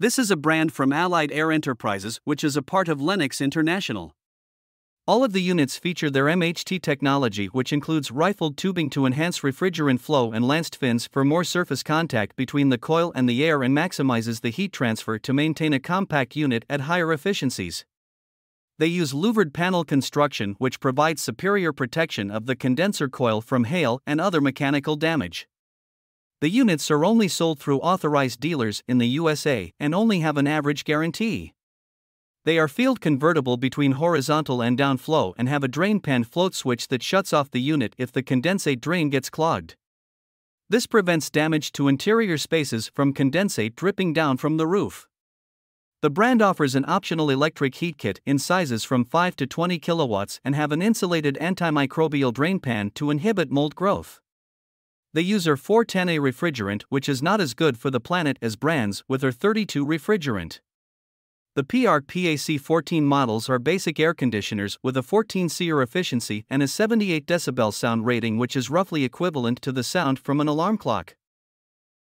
This is a brand from Allied Air Enterprises, which is a part of Lennox International. All of the units feature their MHT technology, which includes rifled tubing to enhance refrigerant flow and lanced fins for more surface contact between the coil and the air and maximizes the heat transfer to maintain a compact unit at higher efficiencies. They use louvered panel construction, which provides superior protection of the condenser coil from hail and other mechanical damage. The units are only sold through authorized dealers in the USA and only have an average guarantee. They are field convertible between horizontal and downflow and have a drain pan float switch that shuts off the unit if the condensate drain gets clogged. This prevents damage to interior spaces from condensate dripping down from the roof. The brand offers an optional electric heat kit in sizes from 5 to 20 kilowatts and have an insulated antimicrobial drain pan to inhibit mold growth. They use R-410A refrigerant, which is not as good for the planet as brands with R-32 refrigerant. The PRPAC 14 models are basic air conditioners with a 14 SEER efficiency and a 78 decibel sound rating, which is roughly equivalent to the sound from an alarm clock.